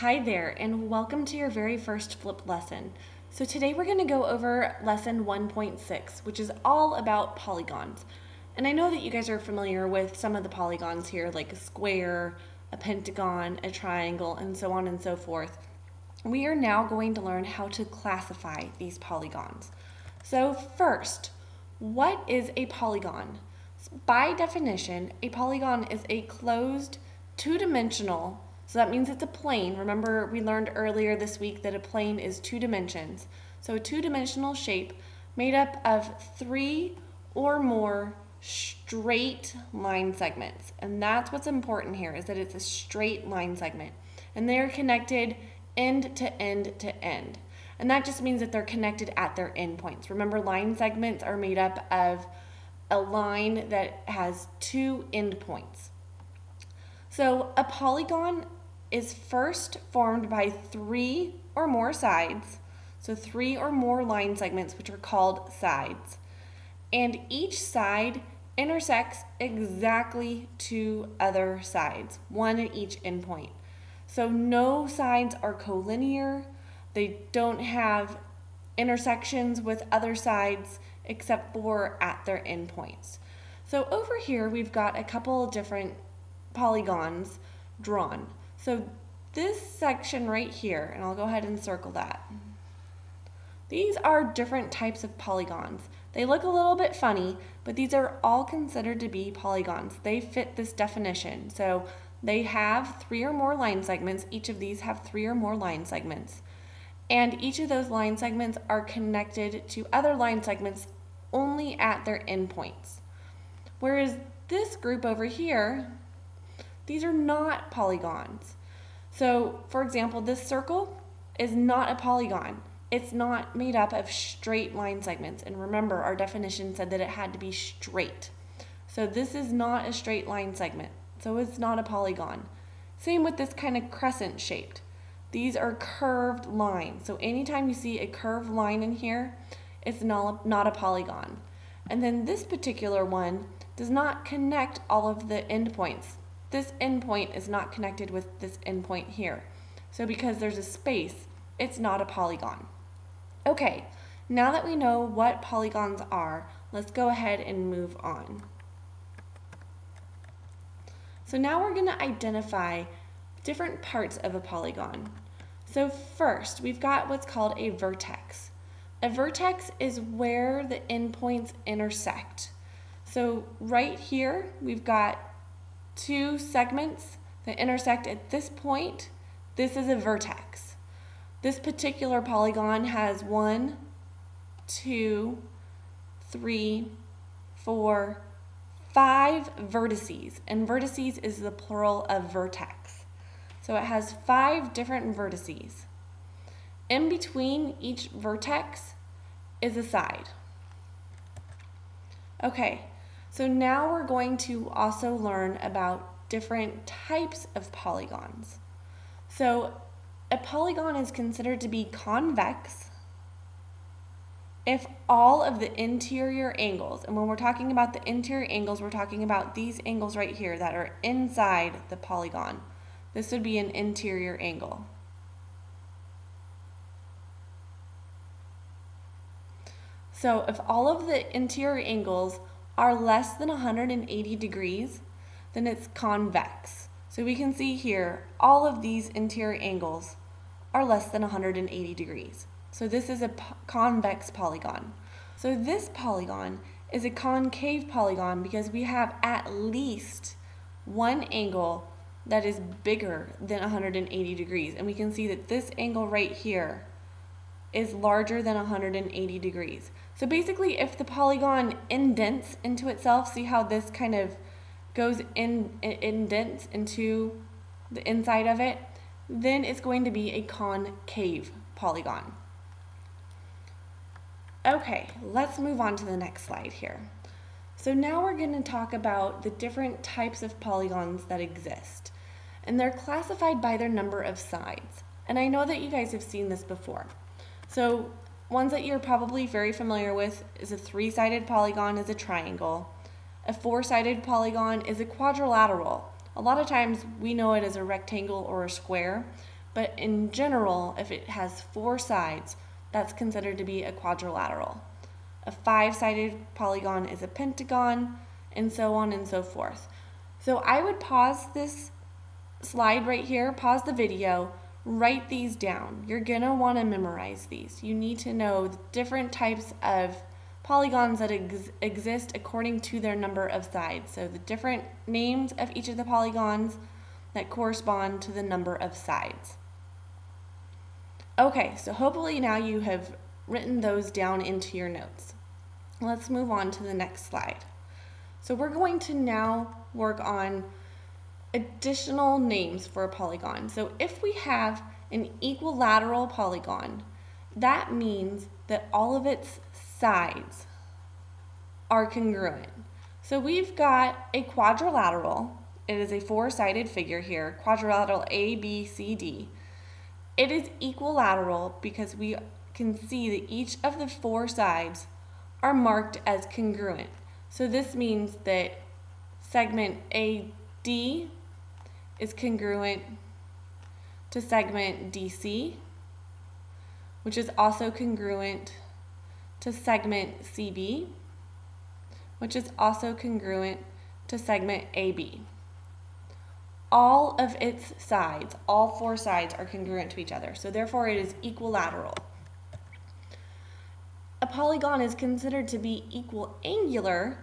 Hi there, and welcome to your very first flip lesson. So today we're going to go over lesson 1.6, which is all about polygons. And I know that you guys are familiar with some of the polygons here, like a square, a pentagon, a triangle, and so on and so forth. We are now going to learn how to classify these polygons. So first, what is a polygon? By definition, a polygon is a closed, two-dimensional, so that means it's a plane. Remember we learned earlier this week that a plane is two dimensions. So a two-dimensional shape made up of three or more straight line segments. And that's what's important here is that it's a straight line segment. And they're connected end to end to end. And that just means that they're connected at their endpoints. Remember line segments are made up of a line that has two endpoints. So a polygon is first formed by three or more sides, so three or more line segments, which are called sides. And each side intersects exactly two other sides, one at each endpoint. So no sides are collinear, they don't have intersections with other sides except for at their endpoints. So over here we've got a couple of different polygons drawn. So this section right here, and I'll go ahead and circle that. These are different types of polygons. They look a little bit funny, but these are all considered to be polygons. They fit this definition. So they have three or more line segments. Each of these have three or more line segments. And each of those line segments are connected to other line segments only at their endpoints. Whereas this group over here these are not polygons. So, for example, this circle is not a polygon. It's not made up of straight line segments. And remember, our definition said that it had to be straight. So this is not a straight line segment. So it's not a polygon. Same with this kind of crescent shaped. These are curved lines. So anytime you see a curved line in here, it's not, not a polygon. And then this particular one does not connect all of the endpoints. This endpoint is not connected with this endpoint here. So because there's a space, it's not a polygon. Okay, now that we know what polygons are, let's go ahead and move on. So now we're going to identify different parts of a polygon. So first, we've got what's called a vertex. A vertex is where the endpoints intersect. So right here, we've got two segments that intersect at this point, this is a vertex. This particular polygon has one, two, three, four, five vertices. And vertices is the plural of vertex. So it has five different vertices. In between each vertex is a side. Okay, so now we're going to also learn about different types of polygons. So a polygon is considered to be convex if all of the interior angles, and when we're talking about the interior angles, we're talking about these angles right here that are inside the polygon. This would be an interior angle. So if all of the interior angles are less than 180 degrees, then it's convex. So we can see here, all of these interior angles are less than 180 degrees. So this is a convex polygon. So this polygon is a concave polygon because we have at least one angle that is bigger than 180 degrees. And we can see that this angle right here is larger than 180 degrees. So basically, if the polygon indents into itself, see how this kind of goes in, indents into the inside of it, then it's going to be a concave polygon. Okay, let's move on to the next slide here. So now we're going to talk about the different types of polygons that exist. And they're classified by their number of sides. And I know that you guys have seen this before. So ones that you're probably very familiar with is a three-sided polygon is a triangle. A four-sided polygon is a quadrilateral. A lot of times we know it as a rectangle or a square, but in general, if it has four sides, that's considered to be a quadrilateral. A five-sided polygon is a pentagon, and so on and so forth. So I would pause this slide right here, pause the video, write these down. You're going to want to memorize these. You need to know the different types of polygons that ex exist according to their number of sides. So the different names of each of the polygons that correspond to the number of sides. Okay, so hopefully now you have written those down into your notes. Let's move on to the next slide. So we're going to now work on additional names for a polygon. So if we have an equilateral polygon, that means that all of its sides are congruent. So we've got a quadrilateral. It is a four-sided figure here, quadrilateral A, B, C, D. It is equilateral because we can see that each of the four sides are marked as congruent. So this means that segment AD is congruent to segment DC, which is also congruent to segment CB, which is also congruent to segment AB. All of its sides, all four sides, are congruent to each other, so therefore it is equilateral. A polygon is considered to be equiangular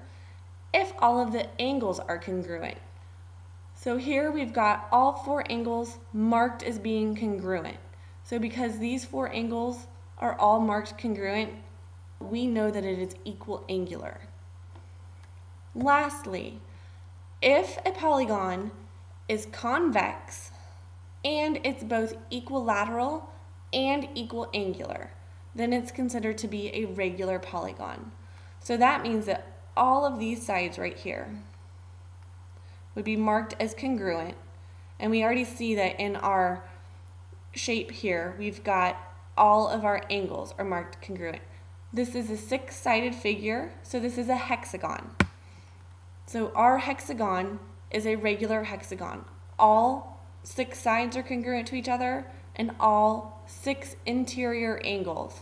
if all of the angles are congruent. So here we've got all four angles marked as being congruent. So because these four angles are all marked congruent, we know that it is equiangular. Lastly, if a polygon is convex and it's both equilateral and equal angular, then it's considered to be a regular polygon. So that means that all of these sides right here would be marked as congruent. And we already see that in our shape here, we've got all of our angles are marked congruent. This is a six-sided figure, so this is a hexagon. So our hexagon is a regular hexagon. All six sides are congruent to each other, and all six interior angles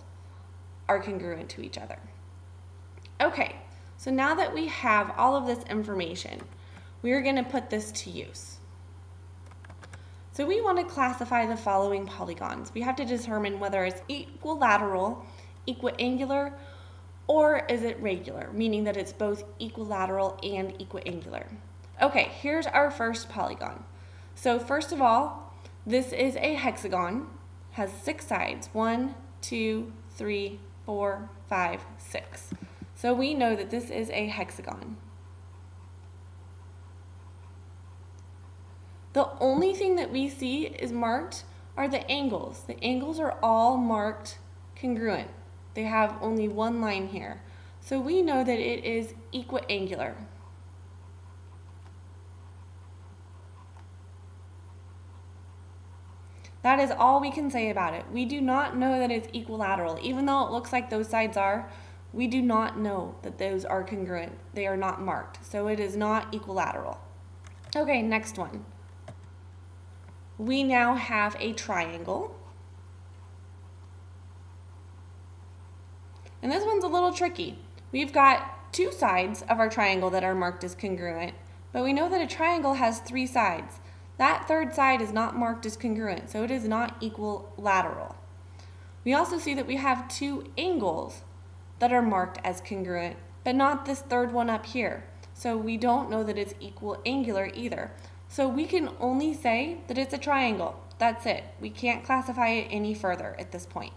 are congruent to each other. Okay, so now that we have all of this information, we're going to put this to use. So we want to classify the following polygons. We have to determine whether it's equilateral, equiangular, or is it regular, meaning that it's both equilateral and equiangular. Okay, here's our first polygon. So first of all, this is a hexagon, has six sides, one, two, three, four, five, six. So we know that this is a hexagon. The only thing that we see is marked are the angles. The angles are all marked congruent. They have only one line here. So we know that it is equiangular. That is all we can say about it. We do not know that it's equilateral. Even though it looks like those sides are, we do not know that those are congruent. They are not marked. So it is not equilateral. Okay, next one. We now have a triangle. And this one's a little tricky. We've got two sides of our triangle that are marked as congruent, but we know that a triangle has three sides. That third side is not marked as congruent, so it is not equilateral. We also see that we have two angles that are marked as congruent, but not this third one up here. So we don't know that it's equiangular either. So we can only say that it's a triangle. That's it. We can't classify it any further at this point.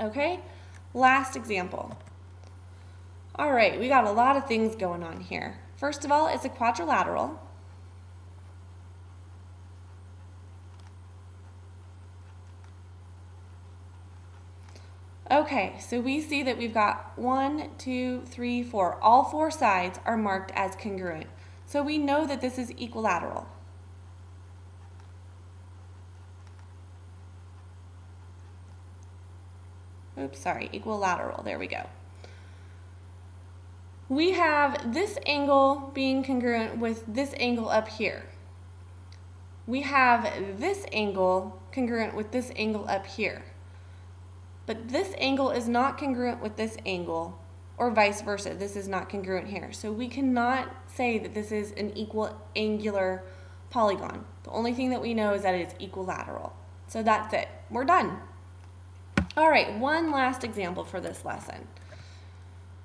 Okay, last example. All right, we got a lot of things going on here. First of all, it's a quadrilateral. Okay, so we see that we've got one, two, three, four. All four sides are marked as congruent. So we know that this is equilateral. Oops, sorry, equilateral, there we go. We have this angle being congruent with this angle up here. we have this angle congruent with this angle up here. But this angle is not congruent with this angle, or vice versa. This is not congruent here. So we cannot say that this is an equal angular polygon. The only thing that we know is that it's equilateral. So that's it. We're done. All right, one last example for this lesson.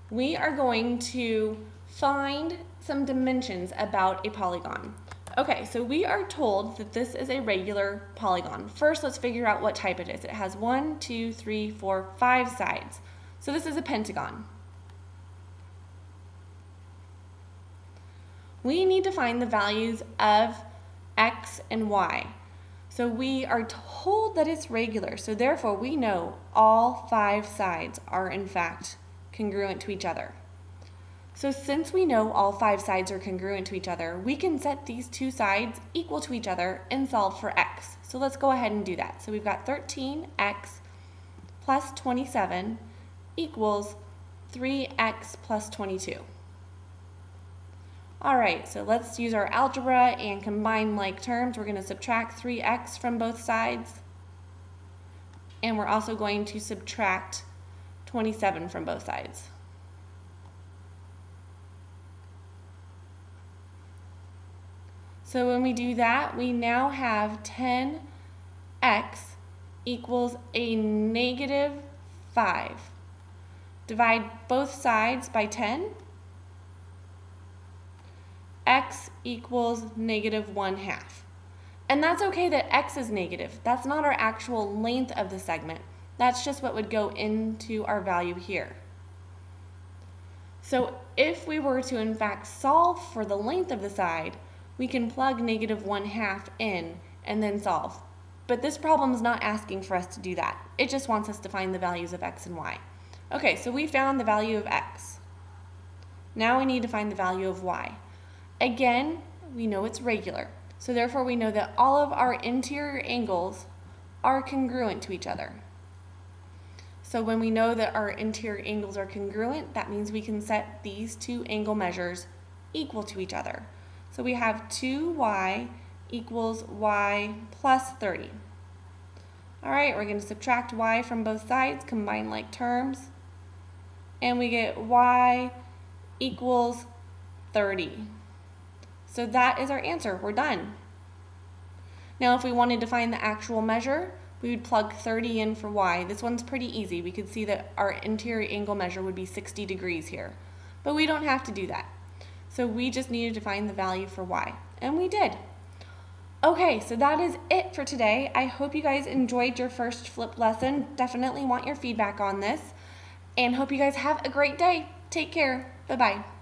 We are going to find some dimensions about a polygon. Okay, so we are told that this is a regular polygon. First, let's figure out what type it is. It has one, two, three, four, five sides. So this is a pentagon. We need to find the values of x and y. So we are told that it's regular, so therefore we know all five sides are in fact congruent to each other. So since we know all five sides are congruent to each other, we can set these two sides equal to each other and solve for x. So let's go ahead and do that. So we've got 13x plus 27 equals 3x plus 22. All right, so let's use our algebra and combine like terms. We're going to subtract 3x from both sides. And we're also going to subtract 27 from both sides. So when we do that, we now have 10x equals a negative 5. Divide both sides by 10. X equals negative 1 half. And that's okay that x is negative. That's not our actual length of the segment. That's just what would go into our value here. So if we were to in fact solve for the length of the side, we can plug negative 1 half in and then solve. But this problem is not asking for us to do that. It just wants us to find the values of x and y. Okay, so we found the value of x. Now we need to find the value of y. Again, we know it's regular. So therefore we know that all of our interior angles are congruent to each other. So when we know that our interior angles are congruent, that means we can set these two angle measures equal to each other. So we have 2y equals y plus 30. All right, we're going to subtract y from both sides, combine like terms, and we get y equals 30. So that is our answer. We're done. Now, if we wanted to find the actual measure, we would plug 30 in for y. This one's pretty easy. We could see that our interior angle measure would be 60 degrees here. But we don't have to do that. So we just needed to find the value for y, and we did. Okay, so that is it for today. I hope you guys enjoyed your first flip lesson. Definitely want your feedback on this, and hope you guys have a great day. Take care. Bye-bye.